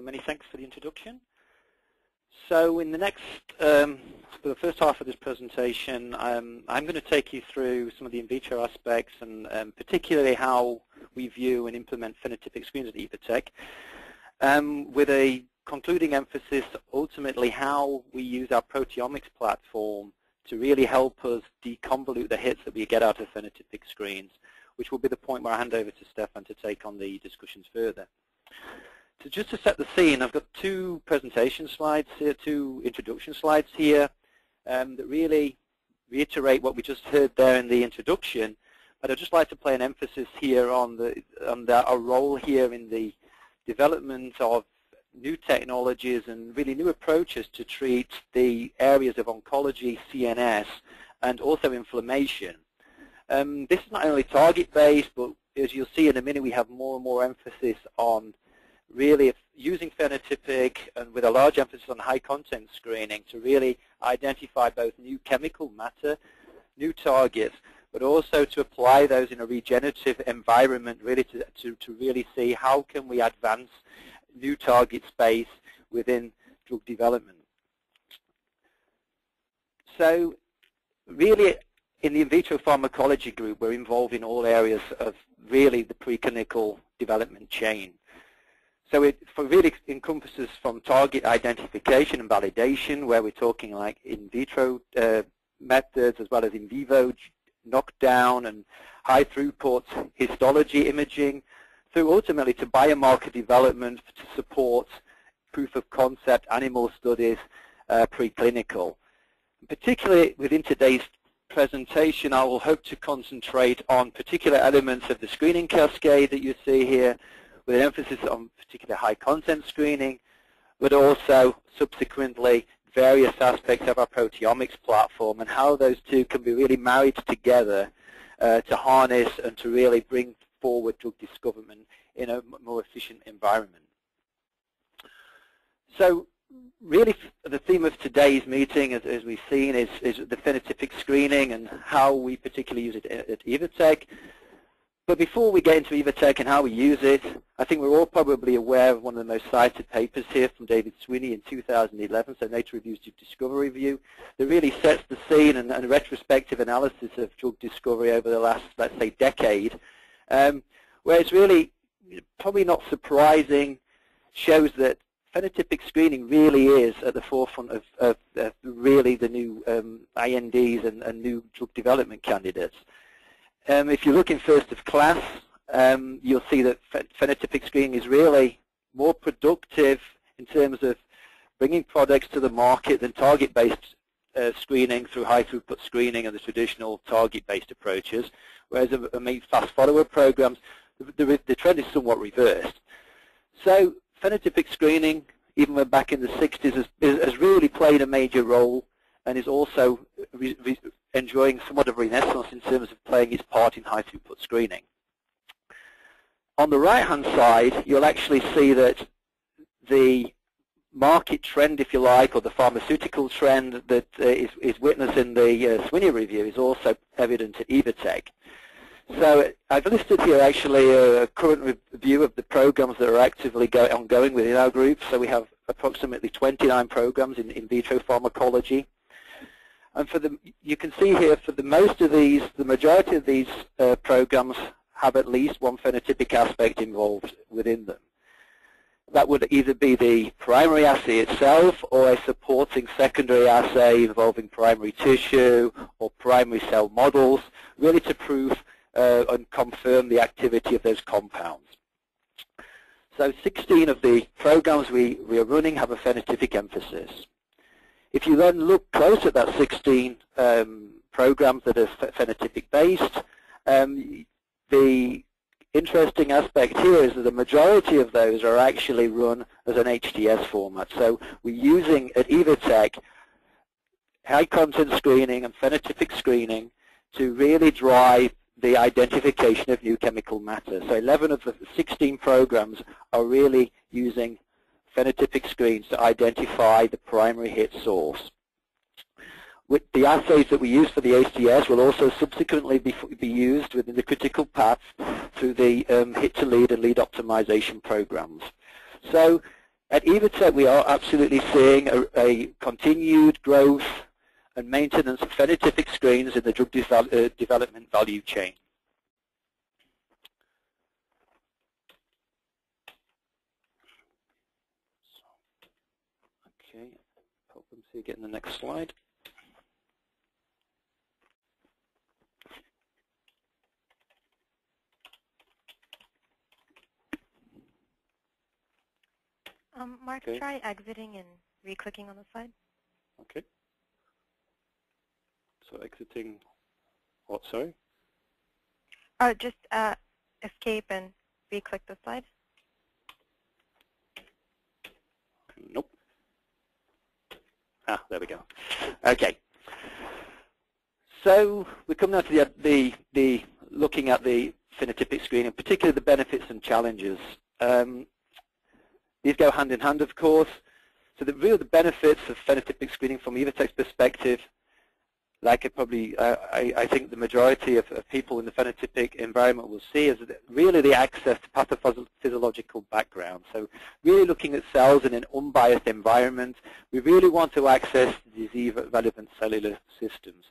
many thanks for the introduction. So in the next, um, for the first half of this presentation, um, I'm going to take you through some of the in vitro aspects and um, particularly how we view and implement phenotypic screens at Evotec, um, with a concluding emphasis ultimately how we use our proteomics platform to really help us deconvolute the hits that we get out of phenotypic screens, which will be the point where I hand over to Stefan to take on the discussions further. So just to set the scene, I've got two presentation slides here, two introduction slides here um, that really reiterate what we just heard there in the introduction. But I'd just like to play an emphasis here on the on the, our role here in the development of new technologies and really new approaches to treat the areas of oncology, CNS, and also inflammation. Um, this is not only target-based, but as you'll see in a minute, we have more and more emphasis on really using phenotypic and with a large emphasis on high content screening to really identify both new chemical matter, new targets, but also to apply those in a regenerative environment really to, to, to really see how can we advance new target space within drug development. So really in the in vitro pharmacology group we're involved in all areas of really the preclinical development chain. So it really encompasses from target identification and validation, where we're talking like in vitro uh, methods as well as in vivo knockdown and high throughput histology imaging, through ultimately to biomarker development to support proof of concept animal studies, uh, preclinical. Particularly within today's presentation, I will hope to concentrate on particular elements of the screening cascade that you see here, with an emphasis on particular high content screening, but also subsequently various aspects of our proteomics platform and how those two can be really married together uh, to harness and to really bring forward drug discovery in a more efficient environment. So really the theme of today's meeting, as, as we've seen, is, is, the phenotypic screening and how we particularly use it at, at. But before we get into Evotec and how we use it, I think we're all probably aware of one of the most cited papers here from David Swinney in 2011, so Nature Reviews Discovery Review, that really sets the scene and, and a retrospective analysis of drug discovery over the last, let's say, decade, um, where it's really probably not surprising, shows that phenotypic screening really is at the forefront of, of, of really the new um, INDs and, and new drug development candidates. Um, if you look in first of class, um, you'll see that phenotypic screening is really more productive in terms of bringing products to the market than target-based uh, screening through high-throughput screening and the traditional target-based approaches, whereas I mean, fast follower programs, the, the, the, trend is somewhat reversed. So phenotypic screening, even back in the 60s, has, has really played a major role and is also enjoying somewhat of renaissance in terms of playing its part in high throughput screening. On the right-hand side, you'll actually see that the market trend, if you like, or the pharmaceutical trend that uh, is, is witnessed in the uh, Swinney review is also evident at Evotec. So I've listed here actually a current review of the programs that are actively ongoing within our group. So we have approximately 29 programs in in vitro pharmacology. And for the, you can see here for the most of these, the majority of these uh, programs have at least one phenotypic aspect involved within them. That would either be the primary assay itself or a supporting secondary assay involving primary tissue or primary cell models, really to prove uh, and confirm the activity of those compounds. So 16 of the programs we, we are running have a phenotypic emphasis. If you then look close at that 16 um, programs that are phenotypic based, um, the interesting aspect here is that the majority of those are actually run as an HTS format. So we're using at Evotec high content screening and phenotypic screening to really drive the identification of new chemical matter. So 11 of the 16 programs are really using phenotypic screens to identify the primary hit source. With the assays that we use for the HTS will also subsequently be, be used within the critical path through the um, hit to lead and lead optimization programs. So At Evotec, we are absolutely seeing a, a continued growth and maintenance of phenotypic screens in the drug uh, development value chain. Okay, hope them see getting the next slide. Um, Mark, okay. try exiting and re-clicking on the slide. Okay. So exiting, what, sorry? Uh, just uh, escape and re-click the slide. Ah, there we go. Okay. So we come now to the, the, the looking at the phenotypic screening, particularly the benefits and challenges. Um, these go hand in hand, of course. So the real the benefits of phenotypic screening from Evotec's perspective, like it probably uh, I, I, think the majority of, of, people in the phenotypic environment will see, is really the access to pathophysiological background. So really looking at cells in an unbiased environment, we really want to access disease-relevant cellular systems.